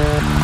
Yeah.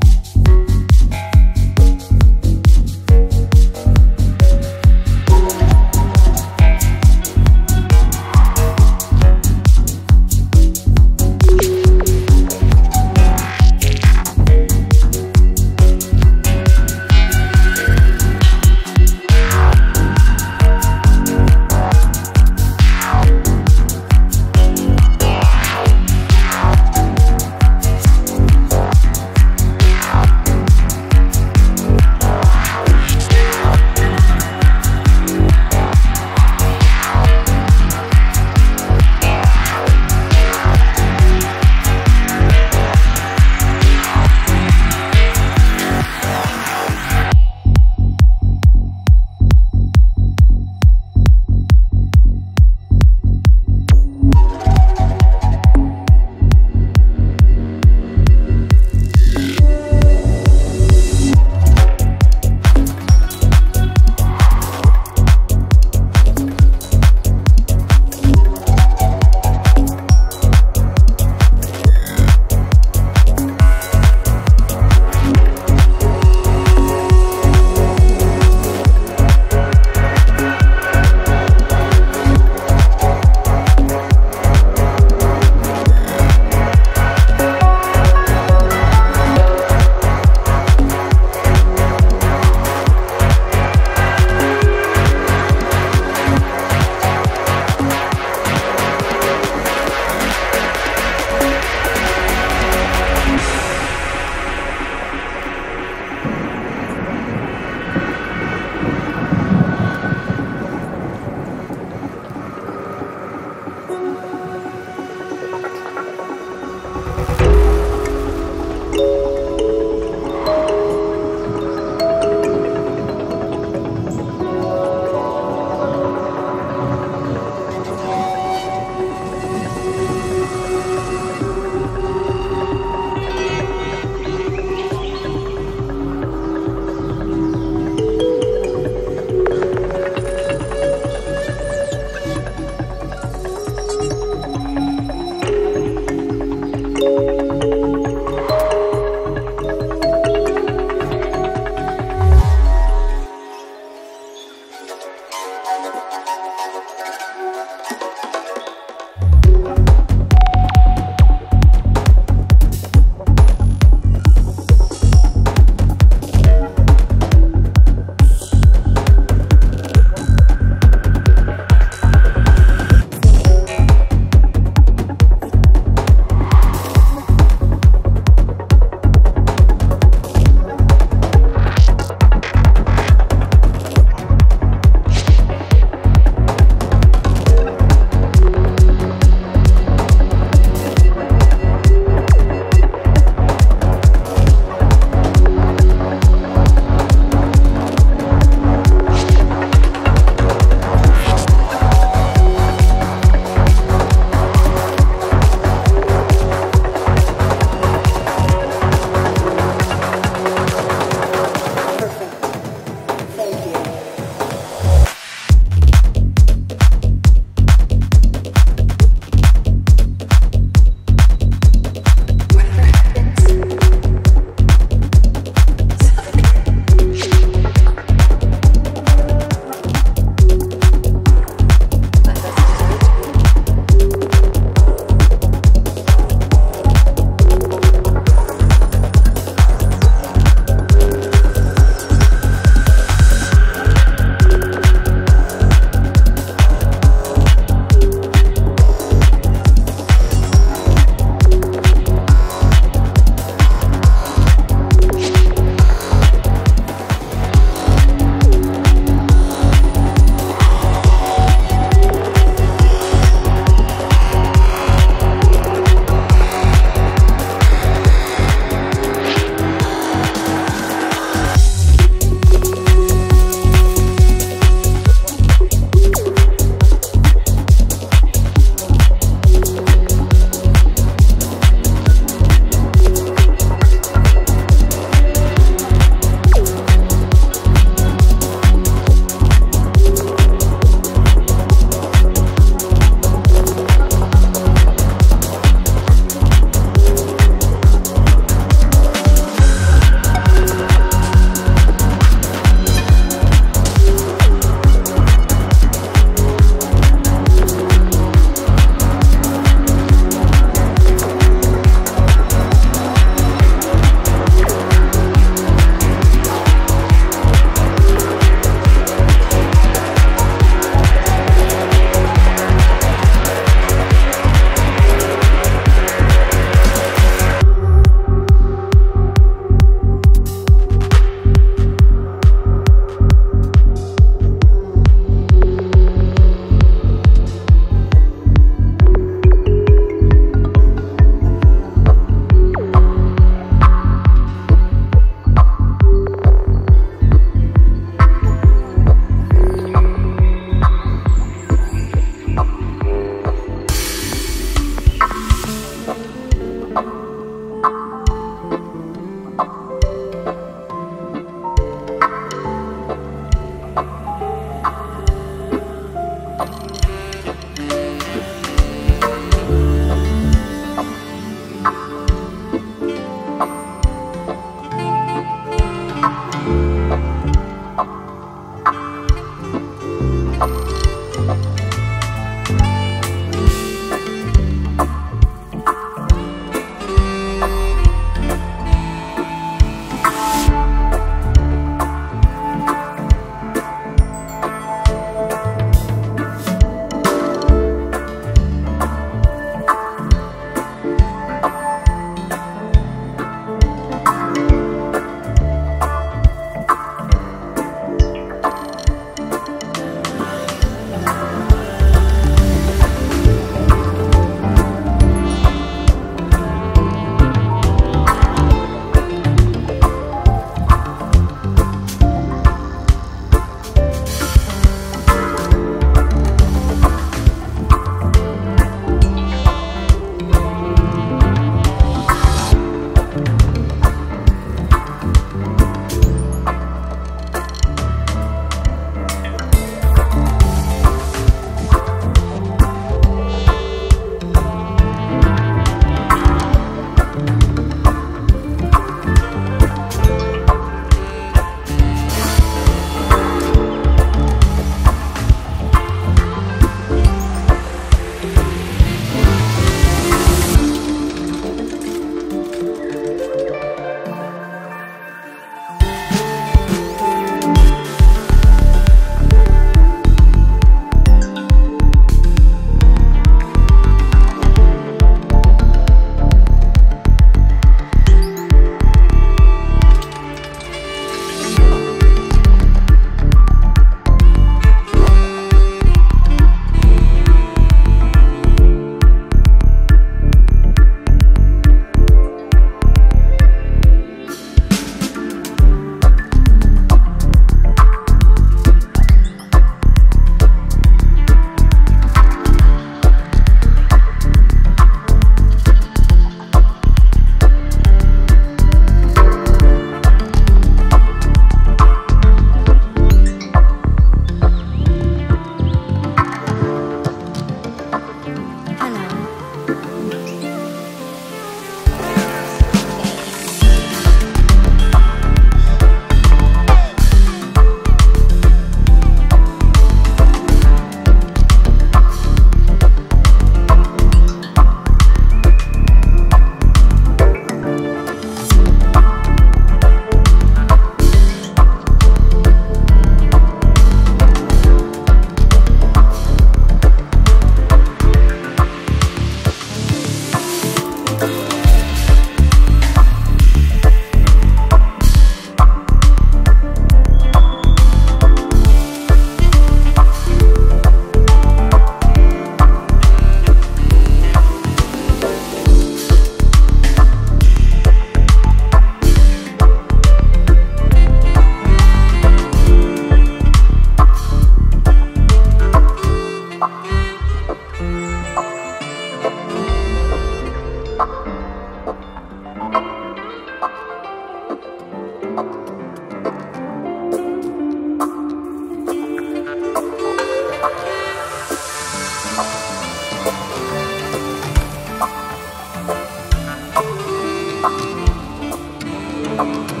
Música